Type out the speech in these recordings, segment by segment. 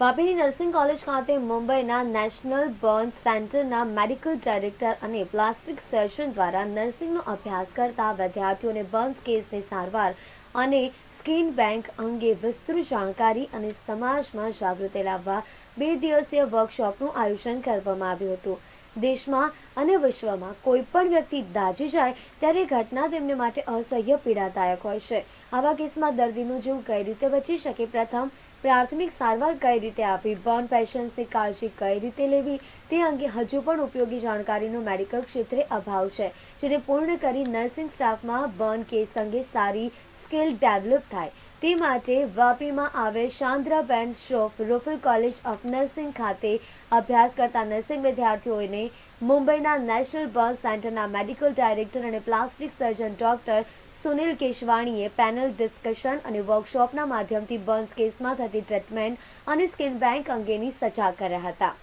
વાપીની nursing college ખાતે મુંબઈના national burn સેન્ટરના મેડિકલ ડાયરેક્ટર અને પ્લાસ્ટિક સર્જન દ્વારા નર્સિંગનો અભ્યાસ કરતા વિદ્યાર્થીઓને બર્ન્સ કેસની સારવાર અને સ્કીન બેંક અંગે વિસ્તૃત જાણકારી અને સમાજમાં જાગૃતિ લાવવા બે દિવસીય વર્કશોપનું આયોજન કરવામાં આવ્યું હતું. દેશમાં અને વિશ્વમાં કોઈ પણ વ્યક્તિ દાઝી જાય ત્યારે ઘટના તેમને માટે અસહ્ય પીડાદાયક હોય છે. આવા કેસમાં દર્દીનું જીવ કઈ રીતે બચી શકે? પ્રથમ, પ્રાથમિક સારવાર કઈ રીતે આપવી? બર્ન પેશન્ટ્સની કાળજી કઈ રીતે લેવી? તે અંગે હજુ પણ ઉપયોગી જાણકારીનો મેડિકલ ક્ષેત્રે અભાવ છે, જેને પૂર્ણ કરી નર્સિંગ સ્ટાફમાં બર્ન કેસ અંગે સારી સ્કિલ ડેવલપ થાય. તે માટે વાપીમાં આવેલ Sandraben Shroff Rofel college of nursing ખાતે અભ્યાસ કરતા નર્સિંગ વિદ્યાર્થીઓને મુંબઈના નેશનલ બર્ન સેન્ટરના મેડિકલ ડાયરેક્ટર અને પ્લાસ્ટિક સર્જન ડોક્ટર સુનિલ કેશવાણીએ પેનલ ડિસ્કશન અને વર્કશોપના માધ્યમથી બર્ન્સ કેસમાં થતી ટ્રીટમેન્ટ અને સ્કિન બેંક અંગેની સજા કર્યા હતા.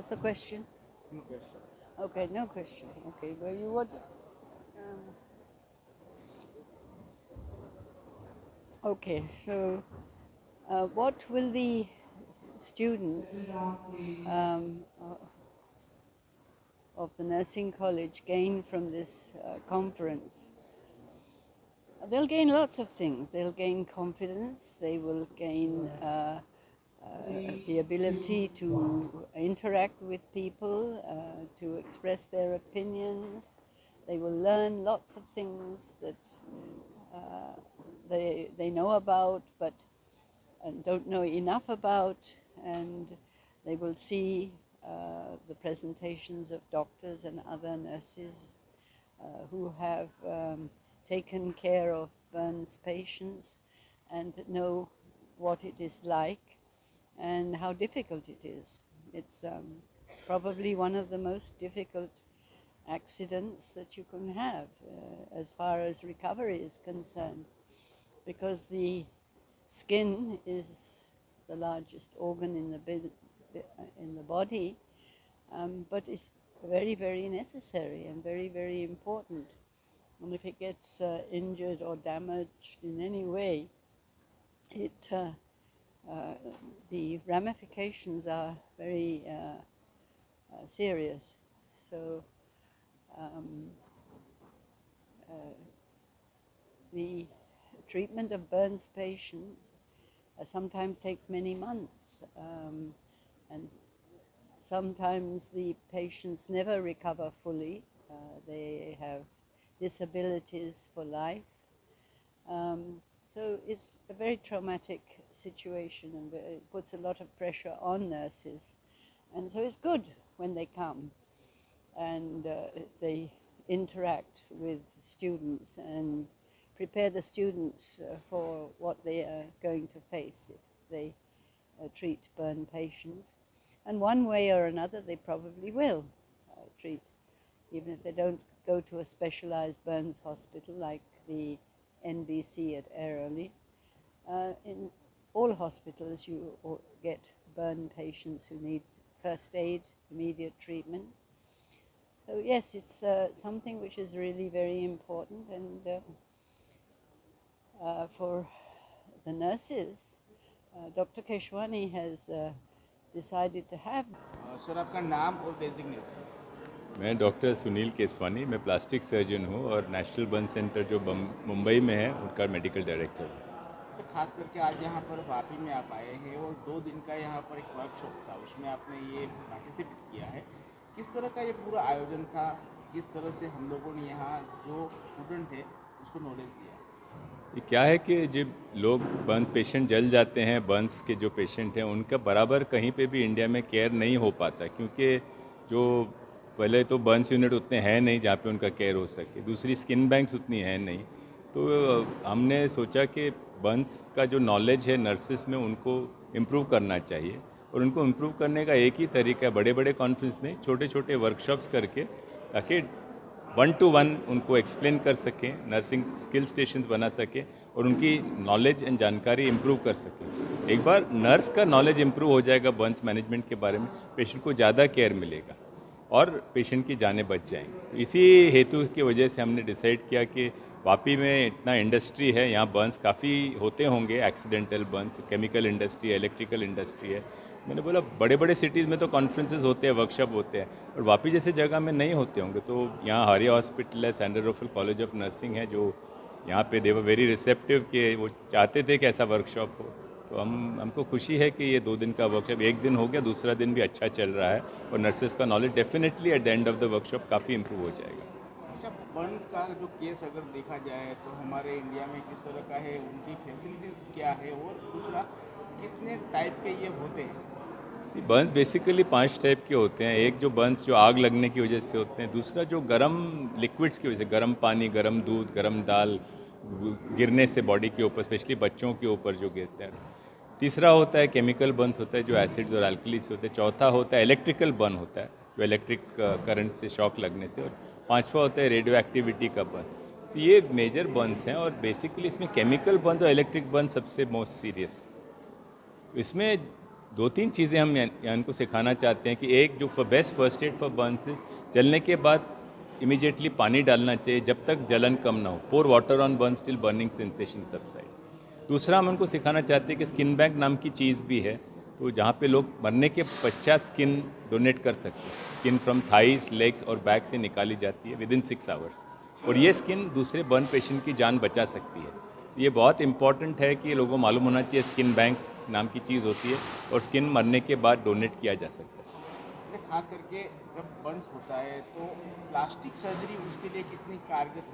What's the question? No question. Okay, no question. Okay, well, you would. Um, okay, so uh, what will the students um, uh, of the nursing college gain from this uh, conference? They'll gain lots of things. They'll gain confidence. They will gain uh, uh, the ability to interact with people, uh, to express their opinions. They will learn lots of things that uh, they, they know about but and don't know enough about, and they will see uh, the presentations of doctors and other nurses uh, who have um, taken care of burns patients and know what it is like and how difficult it is. It's um, probably one of the most difficult accidents that you can have uh, as far as recovery is concerned because the skin is the largest organ in the, in the body, um, but it's very, very necessary and very, very important. And if it gets uh, injured or damaged in any way, it uh, uh, the ramifications are very uh, uh, serious. So um, uh, the treatment of burns patients sometimes takes many months, um, and sometimes the patients never recover fully. Uh, they have disabilities for life. Um, so it's a very traumatic situation and it puts a lot of pressure on nurses. And so it's good when they come and uh, they interact with students and prepare the students uh, for what they are going to face if they uh, treat burn patients. And one way or another, they probably will uh, treat, even if they don't go to a specialized burns hospital like the NBC at Airoli. Uh, in all hospitals you get burn patients who need first aid, immediate treatment. So yes, it's uh, something which is really very important and uh, uh, for the nurses, uh, Dr. Keswani has uh, decided to have. Uh, sir designation? नाम और designation मैं doctor Sunil Keswani मैं plastic surgeon हूँ और national burn centre जो मुंबई में है उनका मेडिकल डायरेक्टर हूँ तो खास करके आज यहाँ पर वापी में आप आए हैं और दो दिन का यहाँ पर एक वर्कशॉप था, उसमें आपने ये पार्टिसिपेट किया है। किस तरह का ये पूरा आयोजन था? किस तरह से हम लोगों ने यहाँ जो स्टूडेंट है, उसको नॉलेज दिया? ये क्या है कि जब लोग बर्न पेशेंट जल जाते हैं बर्न्स के जो पेशेंट हैं, उनका बराबर कहीं पे भी इंडिया में केयर नहीं हो पाता, क्योंकि जो पहले तो बर्न्स यूनिट उतने हैं नहीं जहाँ पे उनका केयर हो सके। दूसरी स्किन बैंक्स उतनी हैं नहीं। तो हमने सोचा कि बंस का जो नॉलेज है नर्सिस में उनको इम्प्रूव करना चाहिए और उनको इम्प्रूव करने का एक ही तरीका है बड़े बड़े कॉन्फ्रेंस में छोटे छोटे वर्कशॉप्स करके ताकि वन टू वन उनको एक्सप्लेन कर सकें नर्सिंग स्किल स्टेशन बना सकें और उनकी नॉलेज एंड जानकारी इम्प्रूव कर सकें। एक बार नर्स का नॉलेज इम्प्रूव हो जाएगा बंस मैनेजमेंट के बारे में पेशेंट को ज़्यादा केयर मिलेगा और पेशेंट की जानें बच जाएँगी। तो इसी हेतु की वजह से हमने डिसाइड किया कि वापी में इतना इंडस्ट्री है, यहाँ बर्न्स काफ़ी होते होंगे accidental burns chemical industry electrical industry है। मैंने बोला बड़े बड़े सिटीज़ में तो कॉन्फ्रेंसेज होते हैं वर्कशॉप होते हैं, और वापी जैसे जगह में नहीं होते होंगे तो यहाँ हारिया हॉस्पिटल है Sandra Rofel college of nursing है, जो यहाँ पे देवर वेरी रिसेप्टिव कि वो चाहते थे कि ऐसा वर्कशॉप हो। तो हम, हमको खुशी है कि ये दो दिन का वर्कशॉप एक दिन हो गया, दूसरा दिन भी अच्छा चल रहा है, और नर्सेज का knowledge definitely at the end of the workshop काफ़ी इंप्रूव हो जाएगा। अच्छा बर्न का जो केस अगर देखा जाए तो हमारे इंडिया में किस तरह का है, उनकी फैसिलिटीज़ क्या है और दूसरा कितने टाइप के ये होते हैं? बर्न्स बेसिकली पाँच टाइप के होते हैं। एक जो बर्न्स जो आग लगने की वजह से होते हैं, दूसरा जो गर्म लिक्विड्स की वजह से, गर्म पानी, गर्म दूध, गर्म दाल गिरने से बॉडी के ऊपर स्पेशली बच्चों के ऊपर जो गिरते हैं। तीसरा होता है केमिकल बर्न्स होता है, जो एसिड्स और एल्कली से होते हैं। चौथा होता है इलेक्ट्रिकल बर्न होता है, जो इलेक्ट्रिक करंट से शॉक लगने से। और पांचवा होता है रेडियो एक्टिविटी का बर्न तो ये मेजर बर्न्स हैं और बेसिकली इसमें केमिकल बर्न और इलेक्ट्रिक बर्न सबसे मोस्ट सीरियस तो इसमें दो तीन चीज़ें हम यहाँ इनको सिखाना चाहते हैं कि एक जो for best first aid for burns चलने के बाद इमीडिएटली पानी डालना चाहिए जब तक जलन कम ना हो। Pour water on burn still burning sensation subside दूसरा हम उनको सिखाना चाहते हैं कि स्किन बैंक नाम की चीज़ भी है। तो जहाँ पे लोग मरने के पश्चात स्किन डोनेट कर सकते हैं। स्किन फ्रॉम थाइस लेग्स और बैक से निकाली जाती है विद इन सिक्स आवर्स और ये स्किन दूसरे बर्न पेशेंट की जान बचा सकती है। तो ये बहुत इंपॉर्टेंट है कि लोगों को मालूम होना चाहिए स्किन बैंक नाम की चीज़ होती है और स्किन मरने के बाद डोनेट किया जा सकता है। खास करके जब बर्न्स होता है तो प्लास्टिक सर्जरी उसके लिए कितनी कारगर